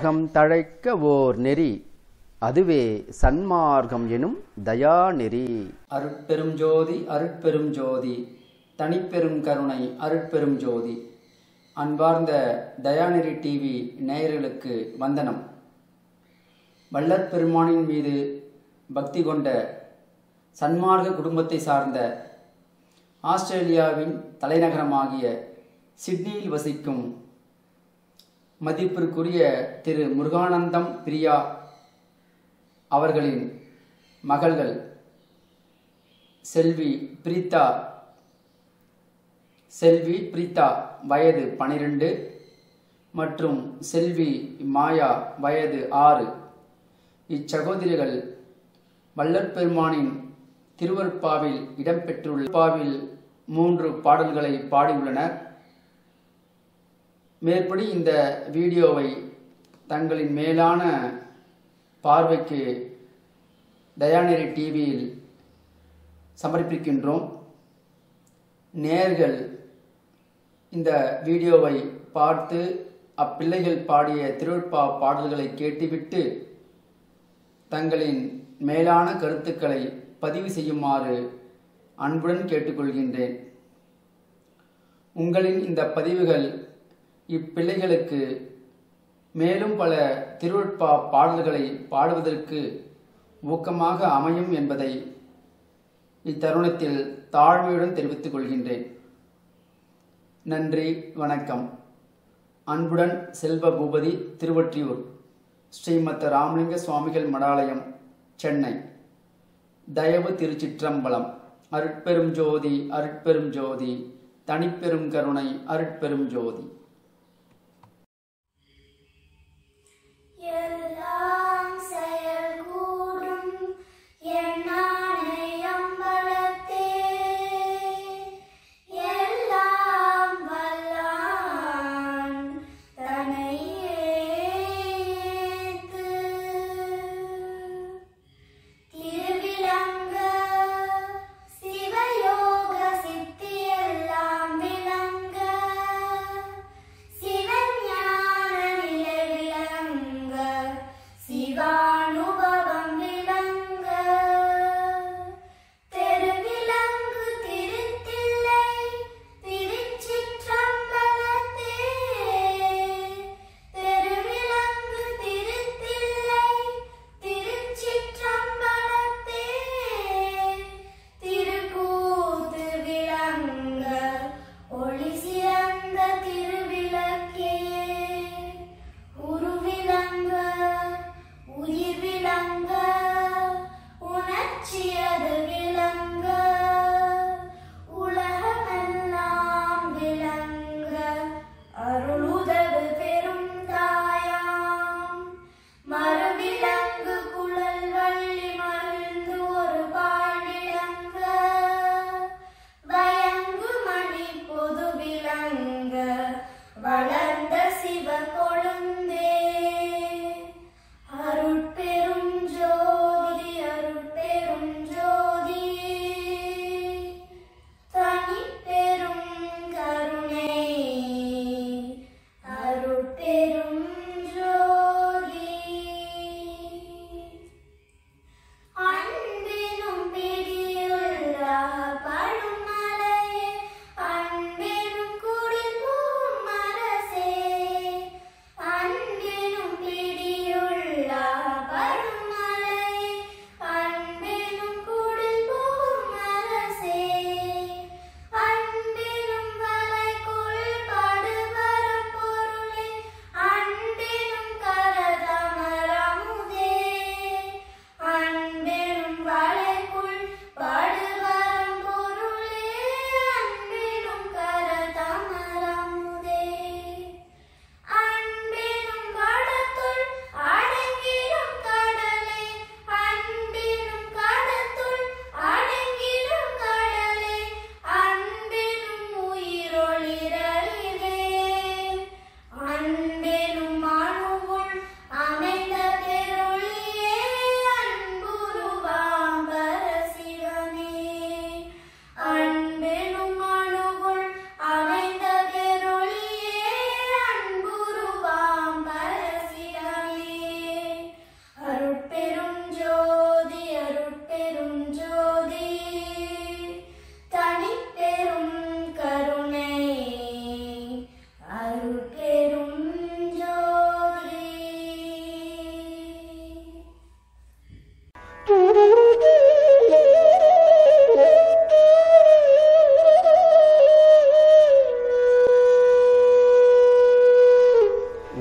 உலகம் தழைக்க ஓர் நெறி அதுவே சன்மார்க்கம் எனும் தயாநெறி அருட்பெரும் ஜோதி அருட்பெரும் ஜோதி தனிப்பெரும் கருணை அருட்பெரும் ஜோதி. அன்பார்ந்த தயாநெறி டிவி நேயர்களுக்கு வந்தனம். வள்ளற் பெருமானின் மீது பக்தி கொண்ட சன்மார்க்க குடும்பத்தை சார்ந்த ஆஸ்திரேலியாவின் தலைநகரமாகிய சிட்னியில் வசிக்கும் மதிப்பிற்குரிய திரு முருகானந்தம் பிரியா அவர்களின் மகள்கள் செல்வி பிரீதா செல்வி பிரீதா வயது பனிரெண்டு மற்றும் செல்வி மாயா வயது ஆறு. இச்சகோதரிகள் வல்லற்பெருமானின் திருவருப்பாவில் இடம்பெற்றுள்ள பாவில் மூன்று பாடல்களை பாடியுள்ளனர். மேற்படி இந்த வீடியோவை தங்களின் மேலான பார்வைக்கு தயாநிதி டிவியில் சமர்ப்பிக்கின்றோம். நேர்கள் இந்த வீடியோவை பார்த்து அப்பிள்ளைகள் பாடிய திருவிழ்பா பாடல்களை கேட்டுவிட்டு தங்களின் மேலான கருத்துக்களை பதிவு செய்யுமாறு அன்புடன் கேட்டுக்கொள்கின்றேன். உங்களின் இந்த பதிவுகள் இப்பிள்ளைகளுக்கு மேலும் பல திருவட்பா பாடல்களை பாடுவதற்கு ஊக்கமாக அமையும் என்பதை இத்தருணத்தில் தாழ்மையுடன் தெரிவித்துக் கொள்கின்றேன். நன்றி வணக்கம். அன்புடன் செல்வ பூபதி திருவொற்றியூர் ஸ்ரீமத் ராமலிங்க சுவாமிகள் மடாலயம் சென்னை. தயவு திருச்சிற்றம்பலம். அருட்பெரும் ஜோதி அருட்பெரும் ஜோதி தனிப்பெரும் கருணை அருட்பெரும் ஜோதி.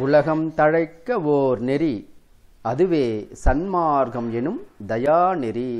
உலகம் தழைக்க ஓர் நெறி அதுவே சன்மார்க்கம் எனும் தயாநெறி